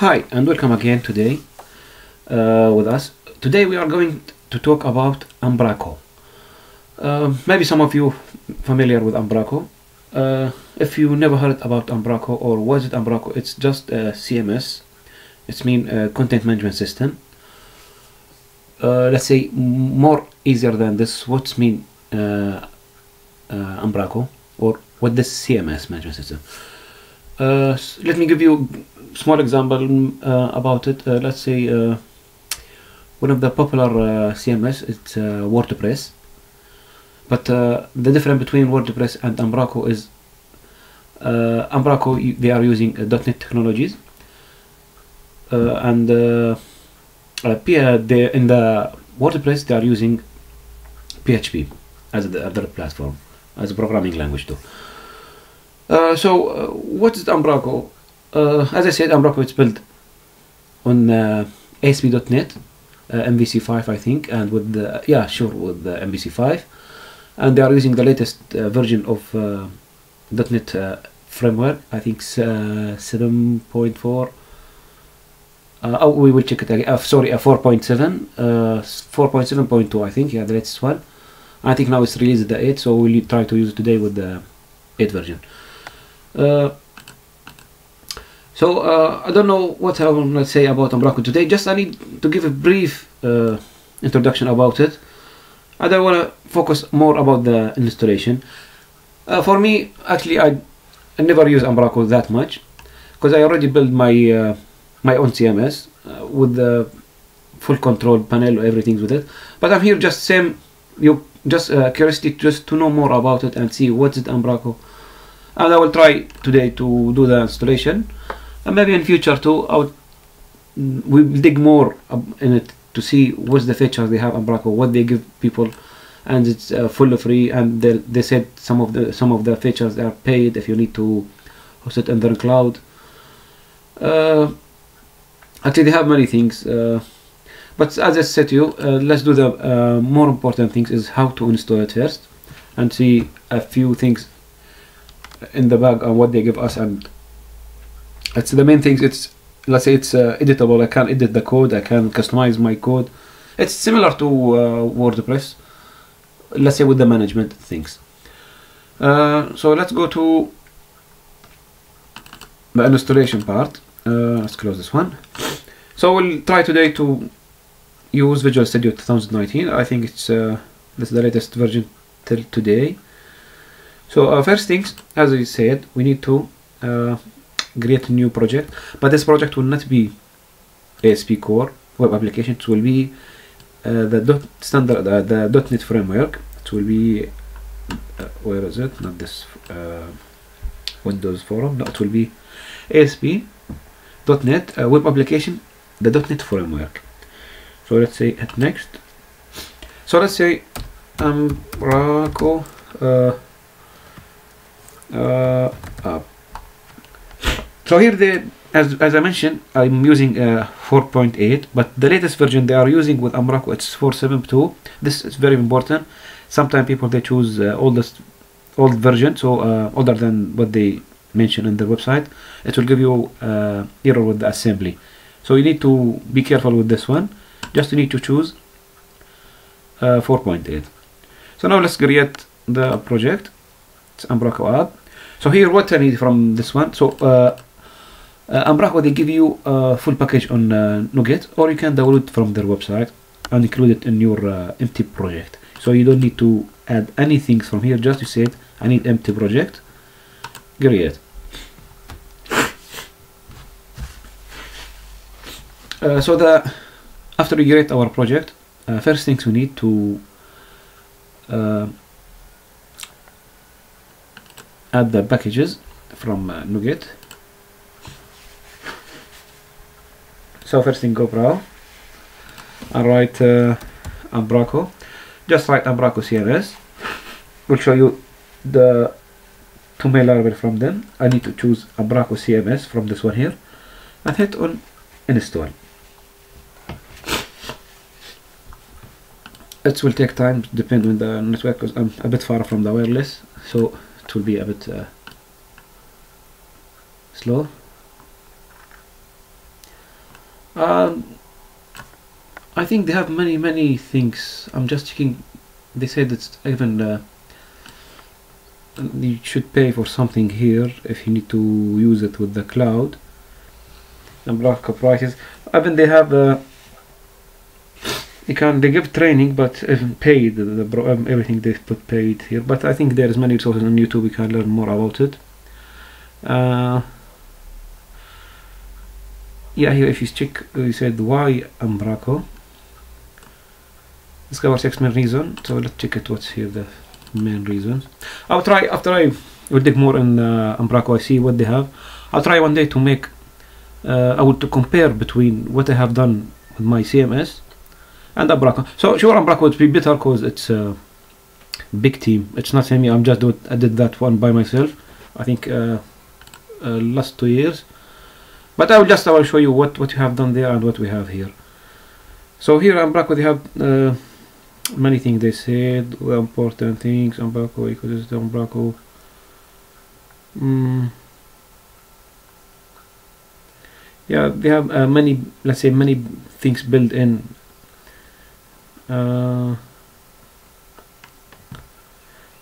Hi and welcome again today uh, with us. Today we are going to talk about Umbraco. Um, maybe some of you familiar with Umbraco. Uh, if you never heard about Umbraco or was it Umbraco, it's just a CMS. It's mean uh, content management system. Uh, let's say more easier than this. What's mean uh, uh, Umbraco or what this CMS management system? Uh, let me give you small example mm, uh, about it. Uh, let's say uh, one of the popular CMS it's WordPress, but the difference between WordPress and Umbraco is Umbraco they are using .NET technologies, and they, in the WordPress they are using PHP as the other platform as a programming language too. Uh, so uh, what is Umbraco? Uh, as I said, Umbraco is built on uh, ASP.NET, uh, MVC5 I think, and with the yeah sure with the MVC5, and they are using the latest uh, version of uh, .NET uh, framework. I think uh, 7.4. Uh, oh, we will check it again. Sorry, uh, 4.7, uh, 4.7.2 I think. Yeah, the latest one. I think now it's released the 8, so we'll try to use it today with the 8 version. So uh, I don't know what I want to say about Umbraco today. Just I need to give a brief uh, introduction about it. I don't want to focus more about the installation. Uh, for me, actually, I, I never use Umbraco that much because I already built my uh, my own CMS uh, with the full control panel, everything with it. But I'm here just same you just uh, curiosity just to know more about it and see what's it Umbraco. And I will try today to do the installation and maybe in future too I we will dig more in it to see what's the features they have Umbraco what they give people and it's uh, fully free and they, they said some of the some of the features are paid if you need to host it in their cloud. Uh, actually they have many things uh, but as I said to you uh, let's do the uh, more important things is how to install it first and see a few things in the bag and what they give us and it's the main things. It's let's say it's uh, editable. I can edit the code. I can customize my code. It's similar to uh, wordpress. Let's say with the management things. Uh, so let's go to the installation part. Uh, let's close this one. So we'll try today to use visual studio 2019 i think it's uh, this is the latest version till today. So uh, first things as i said we need to uh, create a new project but this project will not be ASP core web application it will be uh, the dot standard uh, the .NET framework it will be uh, where is it? Not this uh, Windows Forms no it will be ASP .NET uh, web application the .NET framework. So let's say at next. So let's say Umbraco uh, uh, uh, so here they, as, as I mentioned, I'm using uh, 4.8, but the latest version they are using with Umbraco it's 4.7.2. This is very important. Sometimes people they choose uh, oldest old version, so uh, older than what they mention in their website. It will give you uh, error with the assembly. So you need to be careful with this one. Just you need to choose uh, 4.8. So now let's create the project. It's Umbraco app. So here what I need from this one. So uh, uh, Umbraco they give you a full package on uh, NuGet or you can download from their website and include it in your uh, empty project. So you don't need to add anything from here. Just you said I need empty project. Create. Uh, so the after we create our project, uh, first things we need to uh, add the packages from uh, NuGet. So first thing GoPro, and write uh, Umbraco. Just write Umbraco CMS. We'll show you the two mail library from them. I need to choose Umbraco CMS from this one here and hit on install. It will take time, depend on the network, because I'm a bit far from the wireless, so it will be a bit uh, slow. Um, I think they have many many things. I'm just checking. They said it's even uh, you should pay for something here if you need to use it with the cloud. And block prices. Even they have. Uh, you can they give training, but even paid the, the um, everything they put paid here. But I think there is many resources on YouTube. We can learn more about it. Uh, yeah, here if you check, you said why Umbraco. Discover six main reason. So let's check it. What's here the main reasons? I'll try after I will dig more in uh, Umbraco. I see what they have. I'll try one day to make. Uh, I will to compare between what I have done with my CMS and Umbraco. So sure, Umbraco would be better because it's a big team. It's not me. I'm just I did that one by myself. I think uh, uh, last two years. But I will just I will show you what what you have done there and what we have here. So here Umbraco they have uh, many things they said important things Umbraco ecosystem Umbraco. Mm. Yeah, they have uh, many let's say many things built in uh,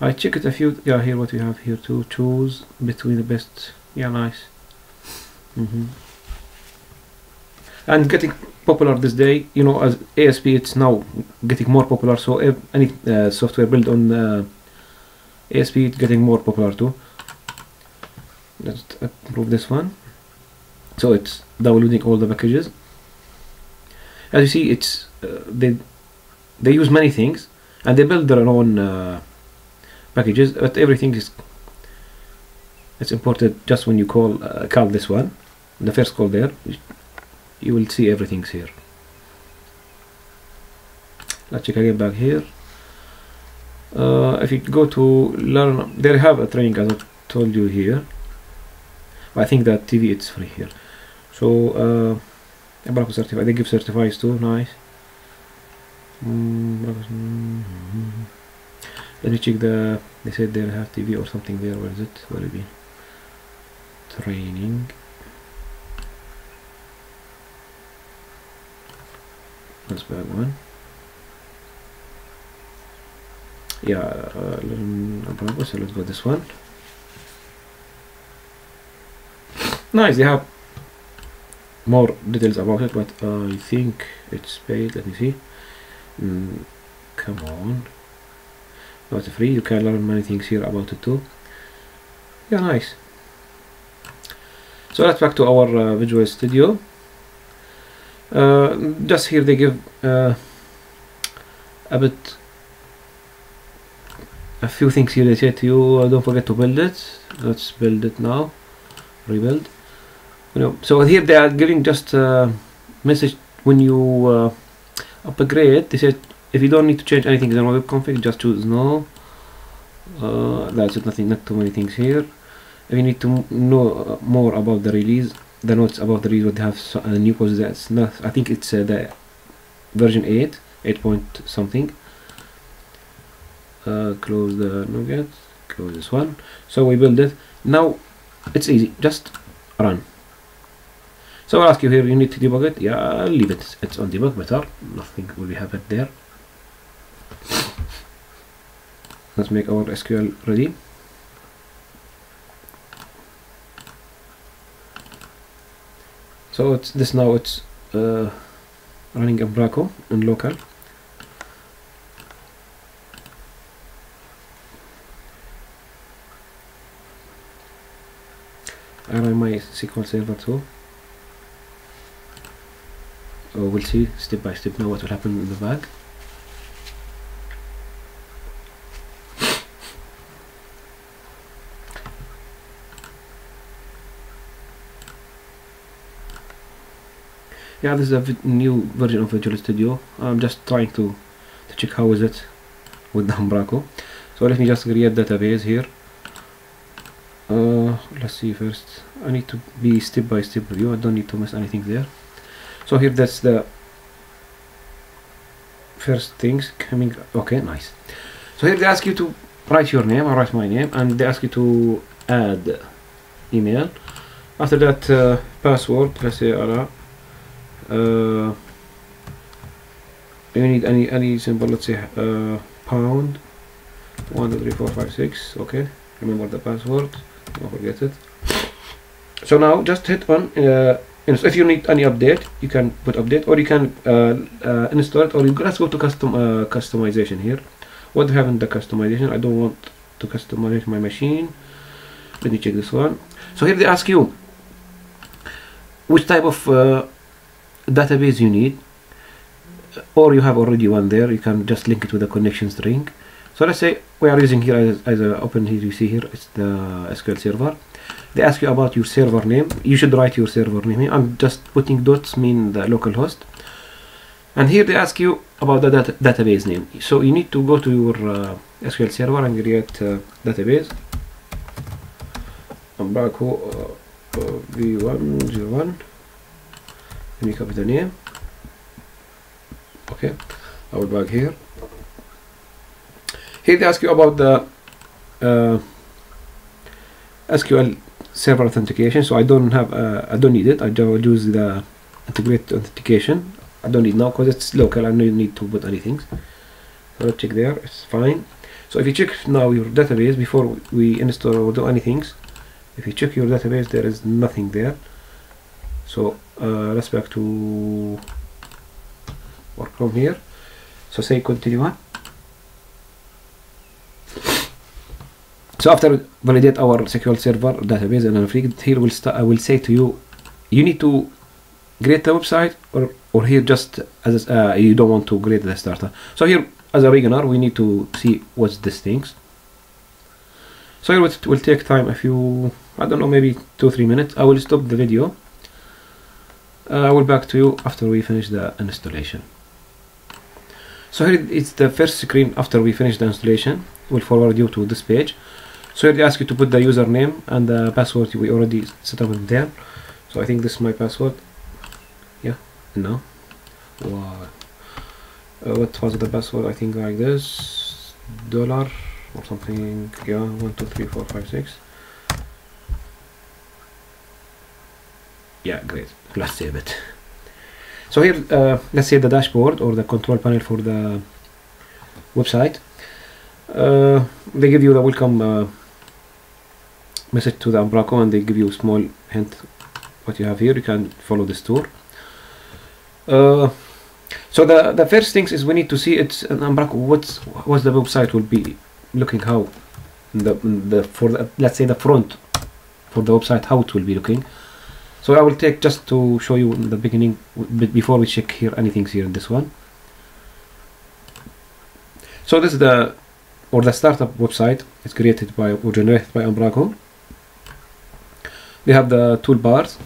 I checked a few yeah here what we have here to choose between the best yeah nice hmm and getting popular this day you know as ASP it's now getting more popular. So any uh, software built on uh, ASP it's getting more popular too. Let's approve this one. So it's downloading all the packages. As you see it's uh, they they use many things and they build their own uh, packages but everything is it's imported just when you call uh, call this one the first call there you will see everything's here. Let's check again back here. Uh, if you go to learn they have a training as I told you here. I think that TV it's free here. So uh, they give certifies too nice. Mm, let me check the they said they have TV or something there where is it? Where it? be training let's back one yeah uh, so let's go this one nice they have more details about it but uh, I think it's paid let me see Mm, come on. Not free, you can learn many things here about it too. Yeah, nice. So let's back to our uh, Visual Studio. Uh, just here they give uh, a bit a few things here they say to you don't forget to build it. Let's build it now. Rebuild. You know so here they are giving just a message when you uh, upgrade. They said if you don't need to change anything in web config just choose no. Uh, that's it. Nothing not too many things here you need to know uh, more about the release the notes about the release would have so, uh, new cause that's not I think it's uh, the version 8 8 point something uh, close the NuGet close this one so we build it now it's easy just run so I'll ask you here, you need to debug it. Yeah, I'll leave it. It's on debug better. Nothing will be happened there. Let's make our SQL ready. So it's this now. It's uh, running Braco in local. I run my SQL Server too. So we'll see step by step now what will happen in the bag. Yeah this is a new version of Visual Studio. I'm just trying to, to check how is it with the Umbraco. So let me just create database here. Uh, let's see first. I need to be step by step you. I don't need to miss anything there. So here that's the first things coming okay nice. So here they ask you to write your name I write my name and they ask you to add email. After that uh, password let's say uh, you need any any symbol let's say uh, pound one two three four five six. Okay. Remember the password. Don't forget it. So now just hit on uh, if you need any update you can put update or you can uh, uh, install it or you let's go to custom uh, customization here. What do we have in the customization? I don't want to customize my machine. Let me check this one. So here they ask you which type of uh, database you need or you have already one there you can just link it with a connection string. So let's say we are using here as, as a open here you see here it's the SQL server. They ask you about your server name. You should write your server name. I'm just putting dots mean the local host. And here they ask you about the data database name. So you need to go to your uh, SQL server and create uh, database. Umbraco uh, uh, v101 let me copy the name okay I will back here. Here they ask you about the uh, SQL server authentication so I don't have uh, I don't need it. I just use the integrated authentication. I don't need now because it's local. I don't need to put anything so let's check there. It's fine. So if you check now your database before we install or do anything if you check your database there is nothing there so uh, let's back to work from here. So say continue on. So after validate our SQL server database and everything here will start I will say to you you need to create the website or or here just as uh, you don't want to create the starter. So here as a beginner we need to see what's this things. So it will take time a few I don't know maybe two three minutes. I will stop the video. uh, I will back to you after we finish the installation. So here it's the first screen after we finish the installation. We'll forward you to this page. So here they ask you to put the username and the password we already set up in there. So I think this is my password. Yeah no wow. Uh, what was the password? I think like this. Dollar or something. Yeah one two three four five six yeah great. Let's save it. So here uh, let's say the dashboard or the control panel for the website. Uh, they give you the welcome uh, message to the Umbraco and they give you a small hint what you have here. You can follow this tour uh, so the the first things is we need to see it's an Umbraco. What's what's the website will be looking how? The the for the, let's say the front for the website how it will be looking so I will take just to show you in the beginning before we check here anything here in this one. So this is the or the startup website. Is created by or generated by Umbraco we have the toolbars.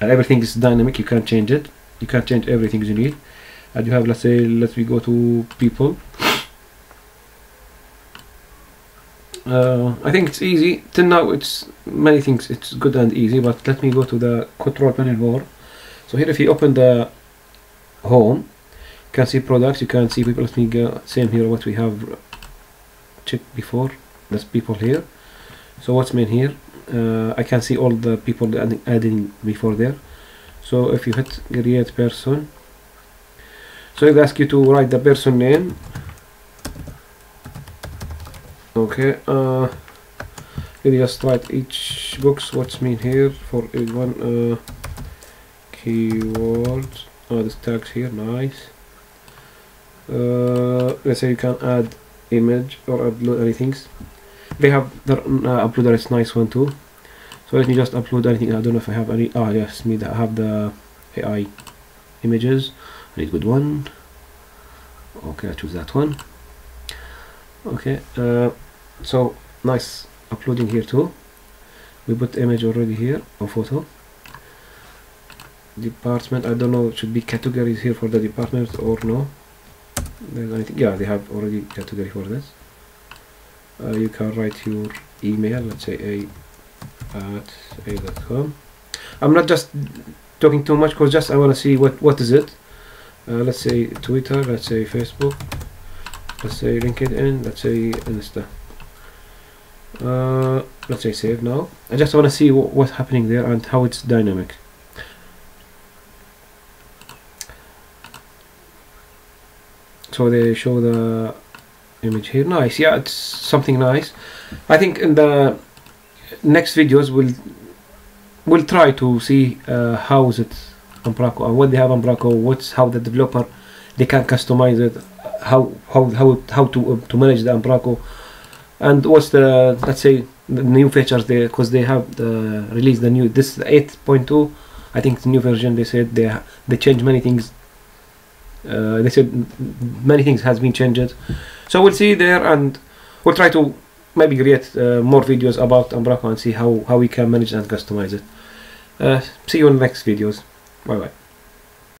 And everything is dynamic. You can change it. You can change everything you need. And you have let's say let's we go to people uh, I think it's easy. Till now it's many things it's good and easy but let me go to the control panel more so here if you open the home you can see products you can see people let me go same here what we have checked before. There's people here. So what's main here? Uh, I can see all the people adding before there. So if you hit create person so it asks you to write the person name okay uh you just write each box. What's mean here for each one? Uh keywords. Oh this tags here nice. Uh let's say you can add image or upload anything they have the uh, uploader nice one too. So let me just upload anything. I don't know if I have any ah yes me that I have the AI images. I need good one? Okay I choose that one. Okay uh, so nice uploading here too. We put image already here or photo. Department I don't know should be categories here for the department or no? There's anything yeah they have already category for this. Uh, you can write your email let's say a at a.com I'm not just talking too much because just I want to see what what is it. Uh, let's say Twitter let's say Facebook let's say LinkedIn let's say Insta uh, let's say save now. I just want to see what, what's happening there and how it's dynamic. So they show the image here. Nice, yeah, it's something nice. I think in the next videos we'll we'll try to see uh, how is it Umbraco and what they have Umbraco, what's how the developer they can customize it, how how how how to uh, to manage the Braco and what's the let's say the new features they because they have the release the new this 8.2 I think the new version they said they they changed many things. Uh, they said many things has been changed. So we'll see there and we'll try to maybe create uh, more videos about Umbraco and see how how we can manage and customize it. Uh, see you in the next videos. Bye bye